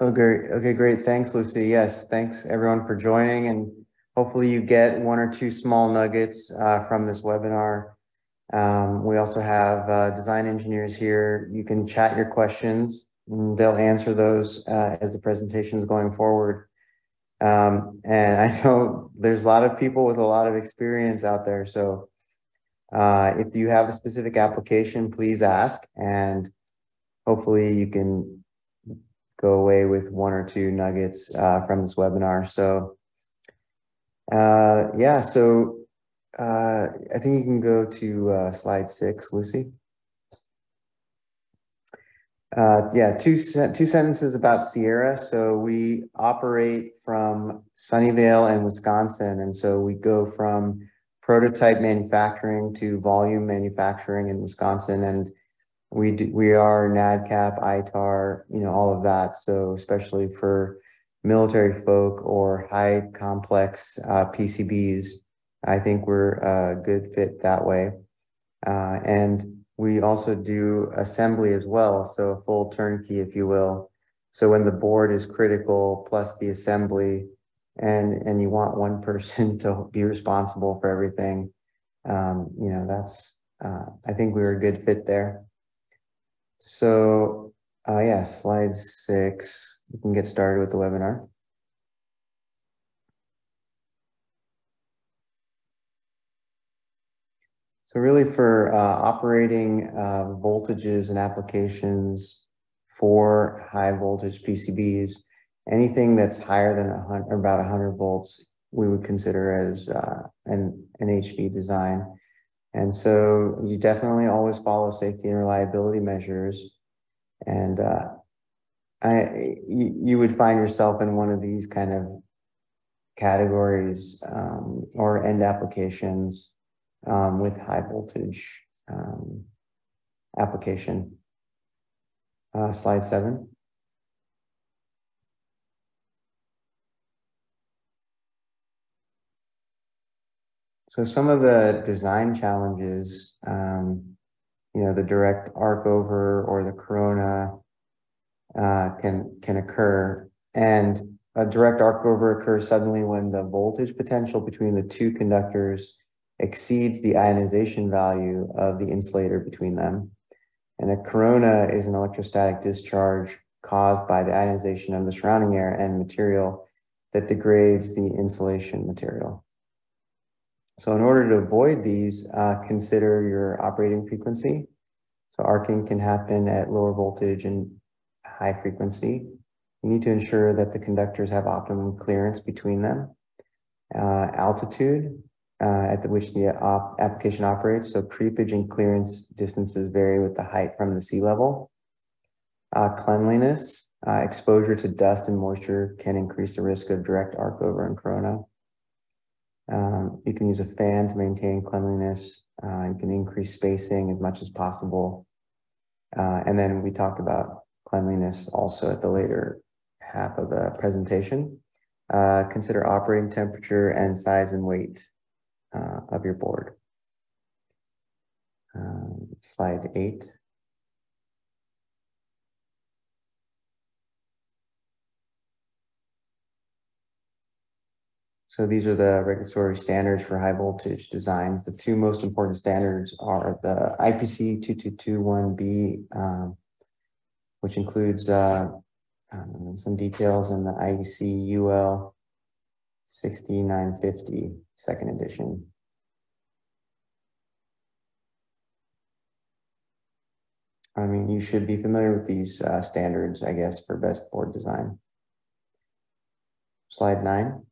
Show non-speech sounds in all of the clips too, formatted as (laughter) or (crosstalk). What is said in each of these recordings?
Oh, great. Okay, great. Thanks, Lucy. Yes, thanks everyone for joining and hopefully you get one or two small nuggets uh, from this webinar. Um, we also have uh, design engineers here. You can chat your questions and they'll answer those uh, as the presentation is going forward. Um, and (laughs) I know there's a lot of people with a lot of experience out there. So uh, if you have a specific application, please ask and hopefully you can go away with one or two nuggets uh, from this webinar. So uh, yeah, so uh, I think you can go to uh, slide six, Lucy. Uh, yeah, two two sentences about Sierra. So we operate from Sunnyvale and Wisconsin, and so we go from prototype manufacturing to volume manufacturing in Wisconsin, and we do, we are NADCAP, ITAR, you know, all of that. So especially for military folk or high complex uh, PCBs, I think we're a good fit that way. Uh, and we also do assembly as well, so a full turnkey, if you will. So when the board is critical plus the assembly, and and you want one (laughs) person to be responsible for everything, um, you know that's uh, I think we were a good fit there. So uh, yeah, slide six. We can get started with the webinar. So really for uh, operating uh, voltages and applications for high voltage PCBs, anything that's higher than a hundred, about 100 volts, we would consider as uh, an, an HV design. And so you definitely always follow safety and reliability measures. And uh, I, you, you would find yourself in one of these kind of categories um, or end applications um, with high voltage um, application. Uh, slide seven. So some of the design challenges, um, you know, the direct arc over or the corona uh, can can occur, and a direct arc over occurs suddenly when the voltage potential between the two conductors exceeds the ionization value of the insulator between them. And a corona is an electrostatic discharge caused by the ionization of the surrounding air and material that degrades the insulation material. So in order to avoid these, uh, consider your operating frequency. So arcing can happen at lower voltage and high frequency. You need to ensure that the conductors have optimum clearance between them. Uh, altitude, uh, at the, which the op application operates. So creepage and clearance distances vary with the height from the sea level. Uh, cleanliness, uh, exposure to dust and moisture can increase the risk of direct arc over and corona. Um, you can use a fan to maintain cleanliness. Uh, you can increase spacing as much as possible. Uh, and then we talk about cleanliness also at the later half of the presentation. Uh, consider operating temperature and size and weight uh, of your board. Um, slide eight. So these are the regulatory standards for high voltage designs. The two most important standards are the IPC 2221B, um, which includes uh, um, some details in the IEC UL 6950 second edition. I mean, you should be familiar with these uh, standards, I guess, for best board design. Slide nine.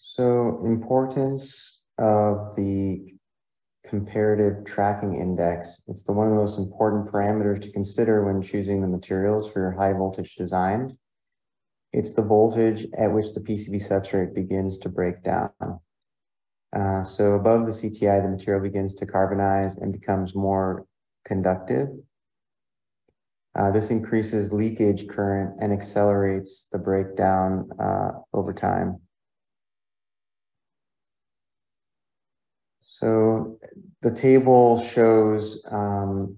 So importance of the comparative tracking index. It's the one of the most important parameters to consider when choosing the materials for your high voltage designs. It's the voltage at which the PCB substrate begins to break down. Uh, so above the CTI, the material begins to carbonize and becomes more conductive. Uh, this increases leakage current and accelerates the breakdown uh, over time. So the table shows um,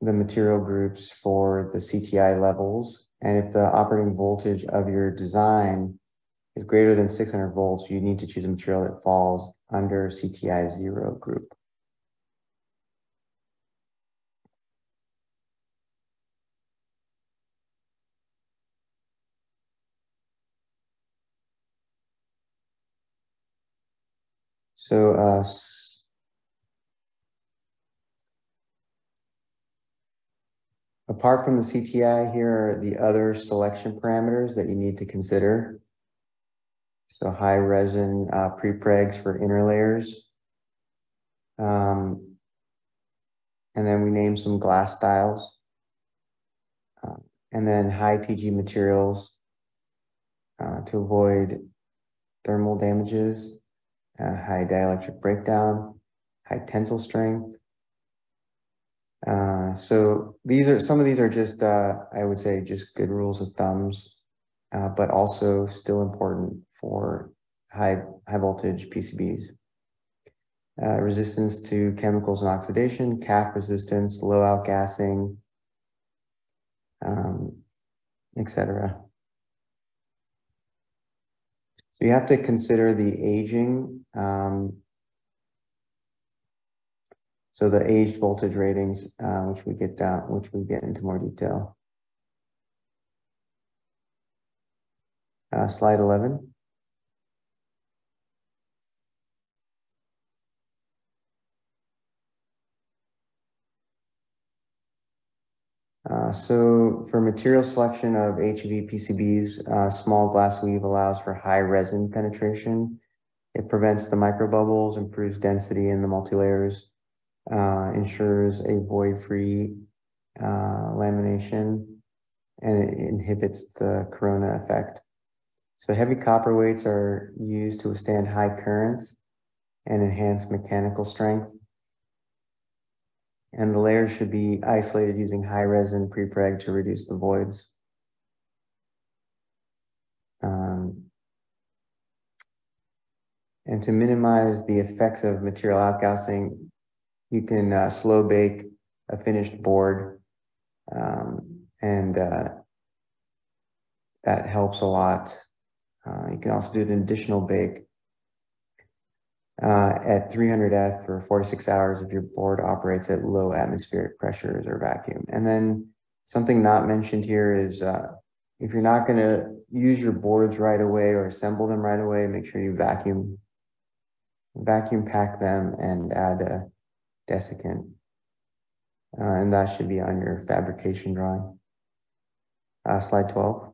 the material groups for the CTI levels. And if the operating voltage of your design is greater than 600 volts, you need to choose a material that falls under CTI zero group. So uh, apart from the CTI, here are the other selection parameters that you need to consider. So high resin uh, prepregs for inner layers. Um, and then we name some glass styles. Uh, and then high TG materials uh, to avoid thermal damages uh, high dielectric breakdown, high tensile strength. Uh, so these are some of these are just uh, I would say just good rules of thumbs, uh, but also still important for high high voltage PCBs. Uh, resistance to chemicals and oxidation, CAF resistance, low outgassing, um, etc. So you have to consider the aging. Um, so the aged voltage ratings, uh, which we get down, which we get into more detail. Uh, slide 11. Uh, so for material selection of HEV PCBs, uh, small glass weave allows for high resin penetration. It prevents the microbubbles, improves density in the multilayers, uh, ensures a void-free uh, lamination, and it inhibits the corona effect. So heavy copper weights are used to withstand high currents and enhance mechanical strength and the layers should be isolated using high resin prepreg to reduce the voids. Um, and to minimize the effects of material outgassing, you can uh, slow bake a finished board um, and uh, that helps a lot. Uh, you can also do an additional bake uh, at 300F for four to six hours if your board operates at low atmospheric pressures or vacuum. And then something not mentioned here is uh, if you're not going to use your boards right away or assemble them right away, make sure you vacuum vacuum pack them and add a desiccant. Uh, and that should be on your fabrication drawing. Uh, slide 12.